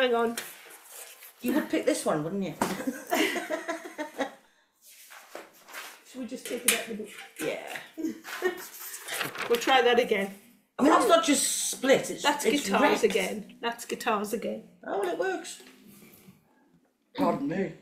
Hang on. You would pick this one, wouldn't you? Should we just take it out the book? Yeah. We'll try that again. I mean, that's not just split, it's, That's it's guitars wrecked. again. That's guitars again. Oh, well, it works. Pardon me.